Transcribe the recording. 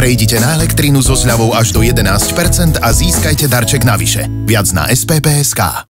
Prejdite na elektrínu so zľavou až do 11% a získajte darček navyše. Viac na spp.sk.